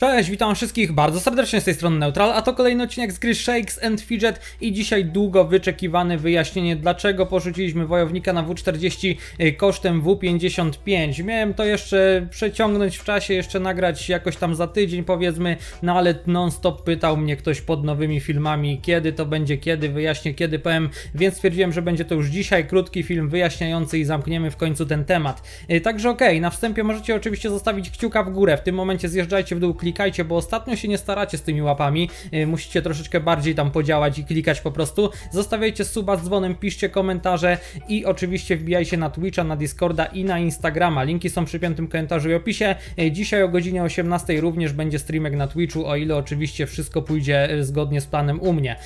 Cześć, witam wszystkich bardzo serdecznie z tej strony Neutral, a to kolejny odcinek z gry Shakes and Fidget i dzisiaj długo wyczekiwane wyjaśnienie dlaczego porzuciliśmy wojownika na W40 y, kosztem W55. Miałem to jeszcze przeciągnąć w czasie, jeszcze nagrać jakoś tam za tydzień powiedzmy, no ale non-stop pytał mnie ktoś pod nowymi filmami kiedy to będzie, kiedy, wyjaśnię kiedy powiem, więc stwierdziłem, że będzie to już dzisiaj krótki film wyjaśniający i zamkniemy w końcu ten temat. Y, także okej, okay, na wstępie możecie oczywiście zostawić kciuka w górę, w tym momencie zjeżdżajcie w dół klikajcie, bo ostatnio się nie staracie z tymi łapami. Yy, musicie troszeczkę bardziej tam podziałać i klikać po prostu. Zostawiajcie suba z dzwonem, piszcie komentarze i oczywiście wbijajcie na Twitcha, na Discorda i na Instagrama. Linki są przy piątym komentarzu i opisie. Yy, dzisiaj o godzinie 18 również będzie streamek na Twitchu, o ile oczywiście wszystko pójdzie yy, zgodnie z planem u mnie.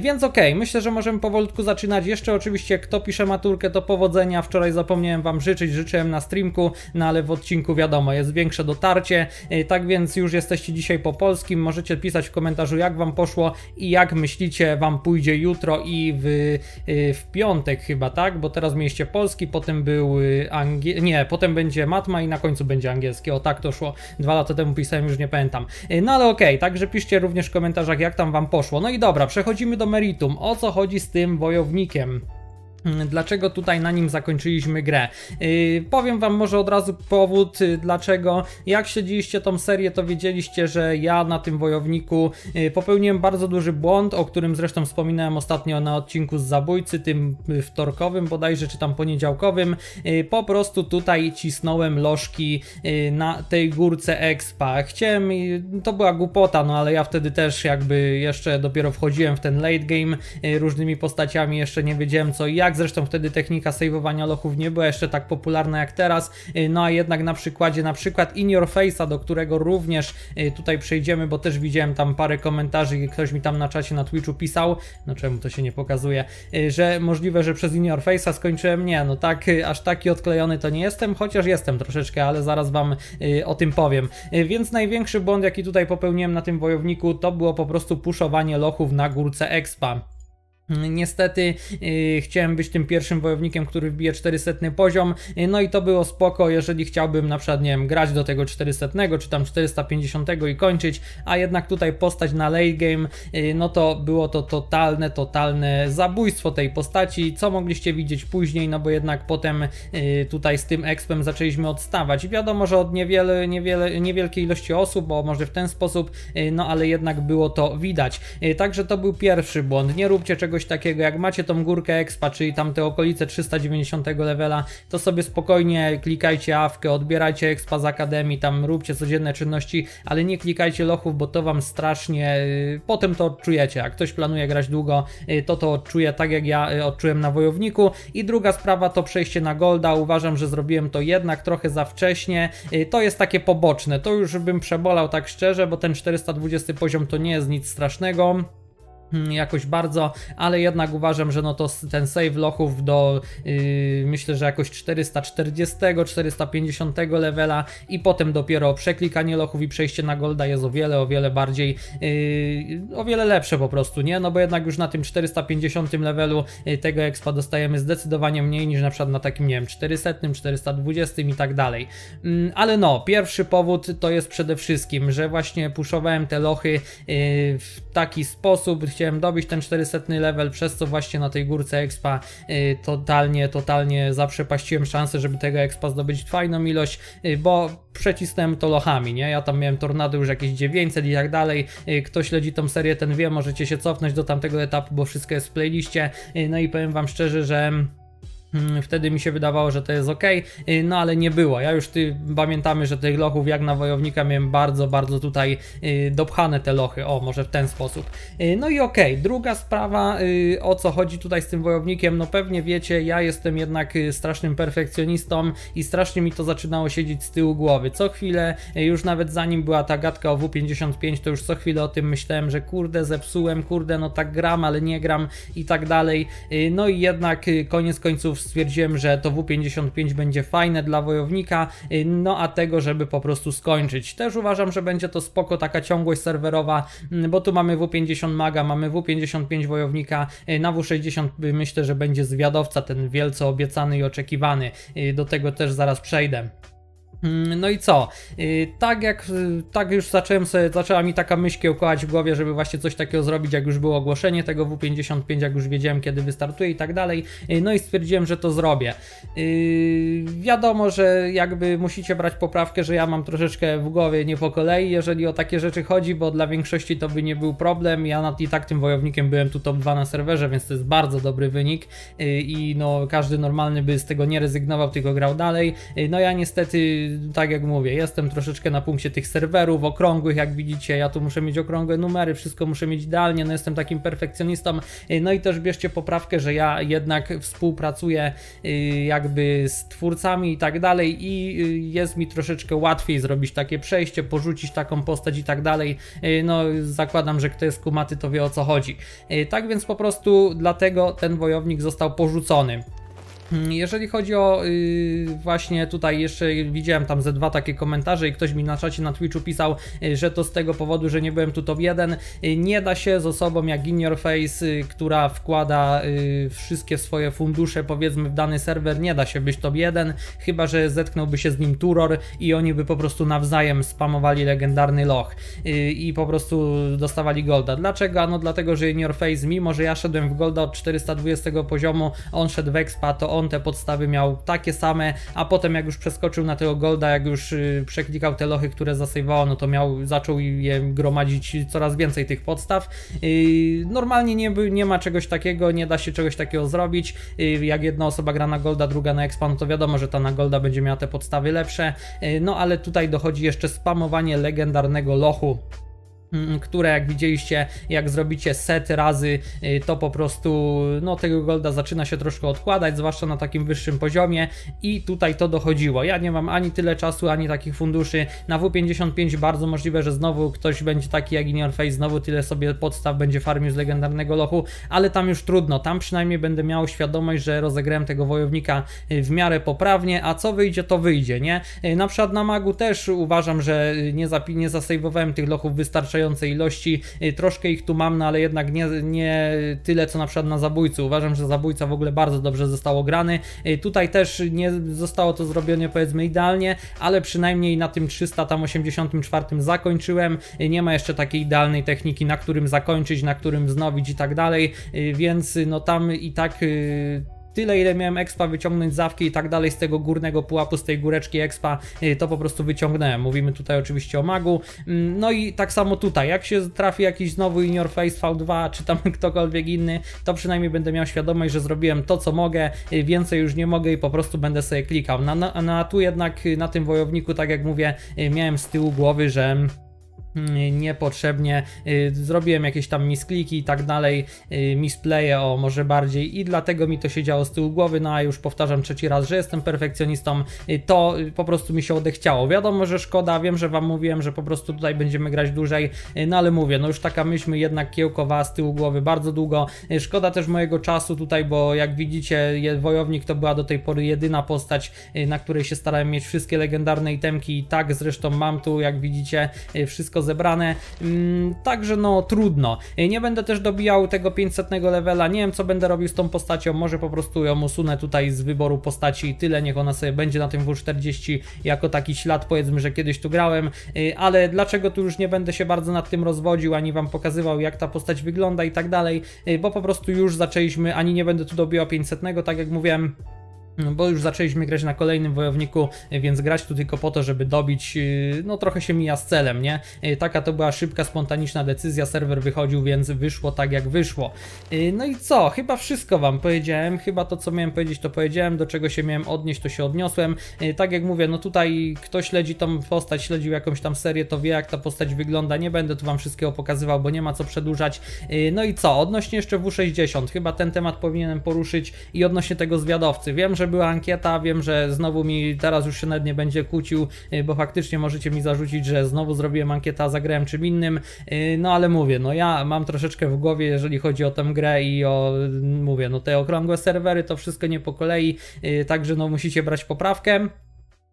Więc okej, okay, myślę, że możemy powolutku zaczynać. Jeszcze oczywiście kto pisze maturkę to powodzenia. Wczoraj zapomniałem wam życzyć, życzyłem na streamku, no ale w odcinku wiadomo, jest większe dotarcie. Tak więc już jesteście dzisiaj po polskim. Możecie pisać w komentarzu, jak Wam poszło i jak myślicie, Wam pójdzie jutro i w, y, w piątek chyba, tak? Bo teraz mieliście polski, potem był y, angielski, nie, potem będzie matma i na końcu będzie angielski. O tak to szło. Dwa lata temu pisałem, już nie pamiętam. Y, no ale okej, okay, także piszcie również w komentarzach, jak tam Wam poszło. No i dobra, przechodzimy do meritum. O co chodzi z tym wojownikiem? Mm, dlaczego tutaj na nim zakończyliśmy grę? Yy, powiem wam może od razu powód, yy, dlaczego. Jak śledziliście tą serię, to wiedzieliście, że ja na tym wojowniku yy, popełniłem bardzo duży błąd, o którym zresztą wspominałem ostatnio na odcinku z zabójcy, tym y, wtorkowym bodajże, czy tam poniedziałkowym. Y, po prostu tutaj cisnąłem lożki y, na tej górce expa. Chciałem, to była głupota, no ale ja wtedy też jakby jeszcze dopiero wchodziłem w ten late game różnymi postaciami, jeszcze nie wiedziałem co i jak zresztą wtedy technika saveowania lochów nie była jeszcze tak popularna jak teraz, y, no a jednak na przykładzie na przykład In Your Face'a, do którego również y, tutaj przejdziemy, bo też widziałem tam parę komentarzy i ktoś mi tam na czacie na Twitchu pisał, no czemu to się nie pokazuje, y, że możliwe, że przez In Your Face'a skończyłem, nie, no tak, aż taki odklejony to nie jestem, chociaż jestem troszeczkę, ale zaraz wam o tym powiem. Więc największy błąd, jaki tutaj popełniłem na tym wojowniku, to było po prostu puszowanie lochów na górce expa. Niestety yy, chciałem być tym pierwszym wojownikiem, który wbije 400 poziom, yy, no i to było spoko, jeżeli chciałbym na przykład, nie wiem, grać do tego 400 czy tam 450 i kończyć, a jednak tutaj postać na late game, yy, no to było to totalne, totalne zabójstwo tej postaci, co mogliście widzieć później, no bo jednak potem y, tutaj z tym expem zaczęliśmy odstawać. Wiadomo, że od niewiele, niewiele, niewielkiej ilości osób, bo może w ten sposób, y, no ale jednak było to widać. Y, także to był pierwszy błąd, nie róbcie czegoś czegoś takiego, jak macie tą górkę expa, czyli tam te okolice 390 levela, to sobie spokojnie klikajcie awkę, odbierajcie expa z akademii, tam róbcie codzienne czynności, ale nie klikajcie lochów, bo to wam strasznie, y, potem to odczujecie, jak ktoś planuje grać długo, y, to to odczuje tak jak ja y, odczułem na wojowniku. I druga sprawa to przejście na golda, uważam, że zrobiłem to jednak trochę za wcześnie, to jest takie poboczne, to już bym przebolał tak szczerze, bo ten 420 poziom to nie jest nic strasznego, jakoś bardzo, ale jednak uważam, że no to ten save lochów do yy, myślę, że jakoś 440, 450 levela i potem dopiero przeklikanie lochów i przejście na golda jest o wiele, o wiele bardziej yy, o wiele lepsze po prostu, nie? No bo jednak już na tym 450 levelu yy, tego expa dostajemy zdecydowanie mniej niż na przykład na takim, nie wiem, 400, 420 i tak dalej. Yy, ale no, pierwszy powód to jest przede wszystkim, że właśnie puszowałem te lochy yy, w taki sposób, chciałem dobić ten 400 level, przez co właśnie na tej górce expa y, totalnie, totalnie zaprzepaściłem szansę, żeby tego expa zdobyć fajną ilość, y, bo przecisnąłem to lochami, nie? Ja tam miałem tornado już jakieś 900 i tak dalej. Y, kto śledzi tą serię, ten wie, możecie się cofnąć do tamtego etapu, bo wszystko jest w playliście. No i powiem wam szczerze, że wtedy mi się wydawało, że to jest ok, no ale nie było. Ja już ty, pamiętamy, że tych lochów jak na wojownika miałem bardzo, bardzo tutaj y, dopchane te lochy. O, może w ten sposób. Y, no i ok, druga sprawa, y, o co chodzi tutaj z tym wojownikiem, no pewnie wiecie, ja jestem jednak strasznym perfekcjonistą i strasznie mi to zaczynało siedzieć z tyłu głowy. Co chwilę, już nawet zanim była ta gadka o W55, to już co chwilę o tym myślałem, że kurde, zepsułem, kurde, no tak gram, ale nie gram i tak dalej. No i jednak koniec końców stwierdziłem, że to W55 będzie fajne dla wojownika, y, no a tego, żeby po prostu skończyć. Też uważam, że będzie to spoko taka ciągłość serwerowa, mm, bo tu mamy W50 maga, mamy W55 wojownika, y, na W60 myślę, że będzie zwiadowca ten wielce obiecany i oczekiwany. Y, do tego też zaraz przejdę. Mm, no i co? Y, tak jak tak już zacząłem sobie, zaczęła mi taka myśl kiełkować w głowie, żeby właśnie coś takiego zrobić, jak już było ogłoszenie tego W55, jak już wiedziałem kiedy wystartuje i tak dalej. Y, no i stwierdziłem, że to zrobię. Y, wiadomo, że jakby musicie brać poprawkę, że ja mam troszeczkę w głowie nie po kolei, jeżeli o takie rzeczy chodzi, bo dla większości to by nie był problem. Ja nad i tak tym wojownikiem byłem tu top 2 na serwerze, więc to jest bardzo dobry wynik i no każdy normalny by z tego nie rezygnował, tylko grał dalej. No ja niestety tak jak mówię, jestem troszeczkę na punkcie tych serwerów okrągłych, jak widzicie, ja tu muszę mieć okrągłe numery, wszystko muszę mieć idealnie, no jestem takim perfekcjonistą, y, no i też bierzcie poprawkę, że ja jednak współpracuję y, jakby z twórcami i tak dalej i y, jest mi troszeczkę łatwiej zrobić takie przejście, porzucić taką postać i tak dalej, no zakładam, że kto jest kumaty to wie o co chodzi. Tak więc po prostu dlatego ten wojownik został porzucony. Hmm, jeżeli chodzi o yy, właśnie tutaj jeszcze widziałem tam ze dwa takie komentarze i ktoś mi na czacie na Twitchu pisał, yy, że to z tego powodu, że nie byłem tu top 1. Yy, nie da się z osobą jak In Your Face, y, która wkłada y, wszystkie swoje fundusze powiedzmy w dany serwer, nie da się być top 1, chyba że zetknąłby się z nim Turor i oni by po prostu nawzajem spamowali legendarny loch y, i po prostu dostawali golda. Dlaczego? No dlatego, że In Your Face, mimo że ja szedłem w golda od 420 poziomu, on szedł w expa, to on te podstawy miał takie same, a potem jak już przeskoczył na tego golda, jak już y, przeklikał te lochy, które zasejwował, no to miał, zaczął je gromadzić coraz więcej tych podstaw. Y, normalnie nie, nie ma czegoś takiego, nie da się czegoś takiego zrobić. Y, jak jedna osoba gra na golda, druga na expa, no to wiadomo, że ta na golda będzie miała te podstawy lepsze. No ale tutaj dochodzi jeszcze spamowanie legendarnego lochu które jak widzieliście, jak zrobicie set razy, y, to po prostu no tego golda zaczyna się troszkę odkładać, zwłaszcza na takim wyższym poziomie i tutaj to dochodziło. Ja nie mam ani tyle czasu, ani takich funduszy. Na W55 bardzo możliwe, że znowu ktoś będzie taki jak In Face, znowu tyle sobie podstaw będzie farmił z legendarnego lochu, ale tam już trudno. Tam przynajmniej będę miał świadomość, że rozegrałem tego wojownika y, w miarę poprawnie, a co wyjdzie, to wyjdzie, nie? Y, na przykład na magu też uważam, że nie, nie zasejwowałem tych lochów wystarczająco wystarczającej ilości. Y, troszkę ich tu mam, no ale jednak nie, nie tyle co na przykład na zabójcy. Uważam, że zabójca w ogóle bardzo dobrze został grany. Y, tutaj też nie zostało to zrobione powiedzmy idealnie, ale przynajmniej na tym 384 zakończyłem. Y, nie ma jeszcze takiej idealnej techniki, na którym zakończyć, na którym wznowić i tak dalej, więc no tam i tak tyle, ile miałem expa wyciągnąć zawki i tak dalej z tego górnego pułapu, z tej góreczki expa, y, to po prostu wyciągnąłem. Mówimy tutaj oczywiście o magu. Mm, no i tak samo tutaj, jak się trafi jakiś znowu In Your Face V2, czy tam ktokolwiek inny, to przynajmniej będę miał świadomość, że zrobiłem to, co mogę, y, więcej już nie mogę i po prostu będę sobie klikał. Na, na, na tu jednak, y, na tym wojowniku, tak jak mówię, miałem z tyłu głowy, że niepotrzebnie y, zrobiłem jakieś tam miskliki i tak dalej, y, misplaye o może bardziej i dlatego mi to się działo z tyłu głowy, no a już powtarzam trzeci raz, że jestem perfekcjonistą, y, to po prostu mi się odechciało. Wiadomo, że szkoda, wiem, że wam mówiłem, że po prostu tutaj będziemy grać dłużej, no ale mówię, no już taka myśl jednak kiełkowała z tyłu głowy bardzo długo. Szkoda też mojego czasu tutaj, bo jak widzicie, Wojownik to była do tej pory jedyna postać, na której się starałem mieć wszystkie legendarne itemki i tak zresztą mam tu, jak widzicie, wszystko zebrane, mm, także no trudno. Nie będę też dobijał tego 500 levela, nie wiem co będę robił z tą postacią, może po prostu ją usunę tutaj z wyboru postaci i tyle, niech ona sobie będzie na tym W40 jako taki ślad, powiedzmy, że kiedyś tu grałem, y, ale dlaczego tu już nie będę się bardzo nad tym rozwodził, ani wam pokazywał jak ta postać wygląda i tak dalej, y, bo po prostu już zaczęliśmy, ani nie będę tu dobijał 500, tak jak mówiłem, no, bo już zaczęliśmy grać na kolejnym wojowniku, więc grać tu tylko po to, żeby dobić, yy, no trochę się mija z celem, nie? Yy, taka to była szybka, spontaniczna decyzja, serwer wychodził, więc wyszło tak jak wyszło. Yy, no i co? Chyba wszystko wam powiedziałem, chyba to co miałem powiedzieć to powiedziałem, do czego się miałem odnieść to się odniosłem. Tak jak mówię, no tutaj kto śledzi tą postać, śledził jakąś tam serię, to wie jak ta postać wygląda, nie będę tu wam wszystkiego pokazywał, bo nie ma co przedłużać. No i co? Odnośnie jeszcze W60, chyba ten temat powinienem poruszyć i odnośnie tego zwiadowcy. Wiem, że była ankieta, wiem, że znowu mi teraz już się nawet nie będzie kłócił, y, bo faktycznie możecie mi zarzucić, że znowu zrobiłem ankietę, zagrałem czym innym, y, no ale mówię, no ja mam troszeczkę w głowie, jeżeli chodzi o tę grę i o, mówię, no te okrągłe serwery, to wszystko nie po kolei, y, także no musicie brać poprawkę.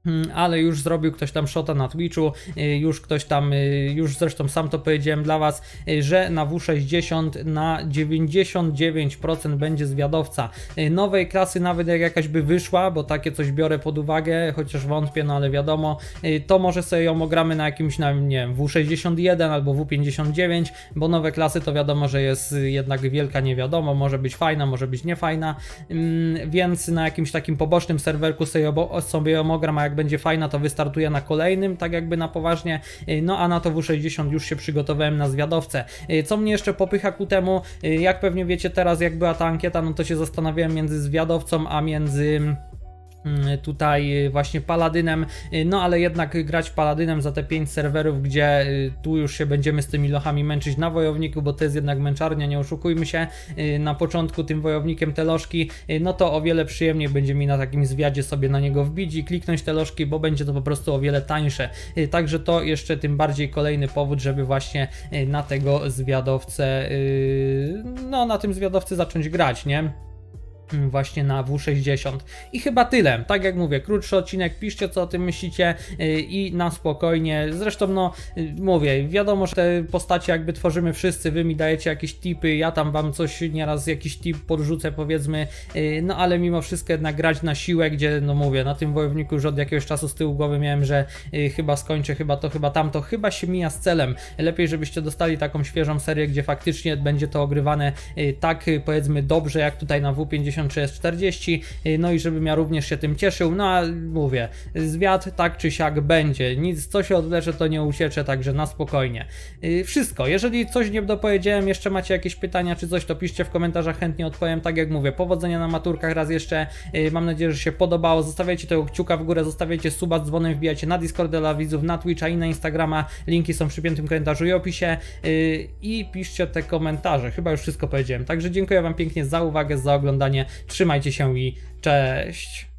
Mm, ale już zrobił ktoś tam shota na Twitchu, y, już ktoś tam, y, już zresztą sam to powiedziałem dla Was, y, że na W60 na 99% będzie zwiadowca. Nowej klasy, nawet jak jakaś by wyszła, bo takie coś biorę pod uwagę, chociaż wątpię, no ale wiadomo, to może sobie ją ogramy na jakimś, na, nie wiem, W61 albo W59, bo nowe klasy to wiadomo, że jest jednak wielka niewiadomo, może być fajna, może być niefajna, mm, więc na jakimś takim pobocznym serwerku sobie, sobie ją ogram, a jak będzie fajna, to wystartuję na kolejnym, tak jakby na poważnie. Y, no a na to W60 już się przygotowałem na zwiadowcę. Y, co mnie jeszcze popycha ku temu, y, jak pewnie wiecie teraz, jak była ta ankieta, no to się zastanawiałem między zwiadowcą, a między Mm, tutaj y, właśnie Paladynem, y, no ale jednak grać Paladynem za te 5 serwerów, gdzie y, tu już się będziemy z tymi lochami męczyć na wojowniku, bo to jest jednak męczarnia, nie oszukujmy się, na początku tym wojownikiem te lożki, no to o wiele przyjemniej będzie mi na takim zwiadzie sobie na niego wbić i kliknąć te lożki, bo będzie to po prostu o wiele tańsze. Także to jeszcze tym bardziej kolejny powód, żeby właśnie na tego zwiadowcę, no na tym zwiadowcy zacząć grać, nie? Mm, właśnie na W60. I chyba tyle. Tak jak mówię, krótszy odcinek, piszcie co o tym myślicie y, i na spokojnie. Zresztą no y, mówię, wiadomo, że te postacie jakby tworzymy wszyscy, wy mi dajecie jakieś tipy, ja tam wam coś nieraz jakiś tip podrzucę powiedzmy, y, no ale mimo wszystko jednak grać na siłę, gdzie no mówię, na tym wojowniku już od jakiegoś czasu z tyłu głowy miałem, że chyba skończę, chyba to, chyba tamto, chyba się mija z celem. Lepiej, żebyście dostali taką świeżą serię, gdzie faktycznie będzie to ogrywane tak powiedzmy dobrze, jak tutaj na W50 50 czy S40, y, no i żebym ja również się tym cieszył, no a mówię, zwiat tak czy siak będzie, nic co się odlecze to nie uciecze, także na spokojnie. Y, wszystko, jeżeli coś nie dopowiedziałem, jeszcze macie jakieś pytania czy coś, to piszcie w komentarzach, chętnie odpowiem, tak jak mówię, powodzenia na maturkach raz jeszcze, y, mam nadzieję, że się podobało, zostawiajcie tego kciuka w górę, zostawiajcie suba z dzwonem, wbijajcie na Discord dla widzów, na Twitcha i na Instagrama, linki są w przypiętym komentarzu i opisie. I piszcie te komentarze, chyba już wszystko powiedziałem, także dziękuję wam pięknie za uwagę, za oglądanie, Trzymajcie się i cześć!